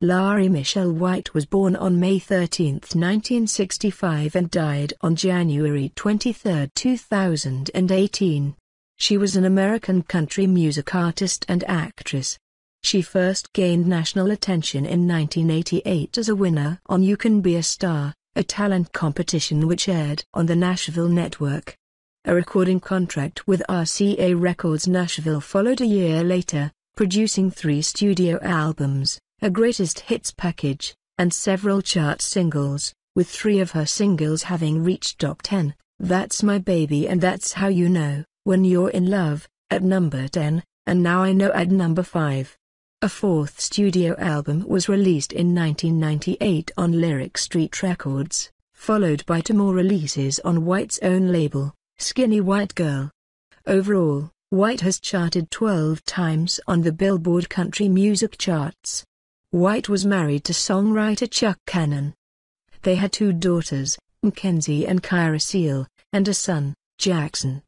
Lari Michele White was born on May 13, 1965 and died on January 23, 2018. She was an American country music artist and actress. She first gained national attention in 1988 as a winner on You Can Be a Star, a talent competition which aired on the Nashville Network. A recording contract with RCA Records Nashville followed a year later, producing three studio albums a greatest hits package, and several chart singles, with three of her singles having reached top 10, That's My Baby and That's How You Know, When You're in Love, at number 10, and Now I Know at number 5. A fourth studio album was released in 1998 on Lyric Street Records, followed by two more releases on White's own label, Skinny White Girl. Overall, White has charted 12 times on the Billboard country music charts. White was married to songwriter Chuck Cannon. They had two daughters, M'Kenzy and Kyra Ciel, and a son, Jaxon.